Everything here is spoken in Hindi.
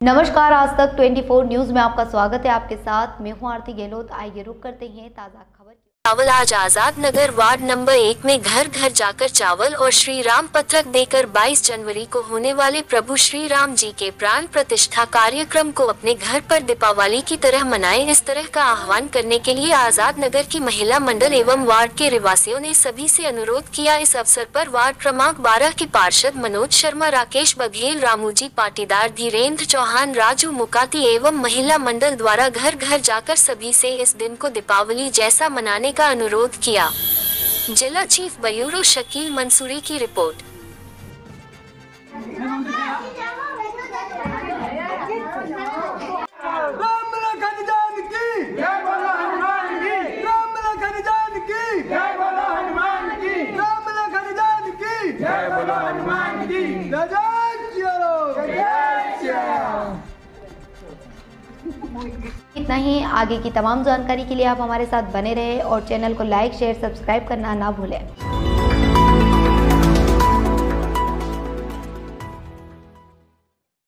नमस्कार, आज तक 24 न्यूज़ में आपका स्वागत है। आपके साथ मैं हूँ आरती गहलोत। आइए रुक करते हैं ताज़ा खबर चावल आज आज़ाद नगर वार्ड नंबर एक में घर घर जाकर चावल और श्री राम पत्रक देकर 22 जनवरी को होने वाले प्रभु श्री राम जी के प्राण प्रतिष्ठा कार्यक्रम को अपने घर पर दीपावली की तरह मनाएँ, इस तरह का आह्वान करने के लिए आज़ाद नगर की महिला मंडल एवं वार्ड के निवासियों ने सभी से अनुरोध किया। इस अवसर पर वार्ड क्रमांक 12 के पार्षद मनोज शर्मा, राकेश बघेल, रामूजी पाटीदार धीरेन्द्र चौहान, राजू मुकाती एवं महिला मंडल द्वारा घर घर जाकर सभी से इस दिन को दीपावली जैसा मनाने का अनुरोध किया। जिला चीफ ब्यूरो शकील मंसूरी की रिपोर्ट। जय बोलो हनुमान की। जय जय इतना ही। आगे की तमाम जानकारी के लिए आप हमारे साथ बने रहे और चैनल को लाइक, शेयर, सब्सक्राइब करना ना भूलें।